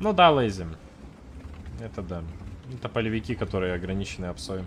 Ну да, лейзим. Это да. Это полевики, которые ограничены обсоем.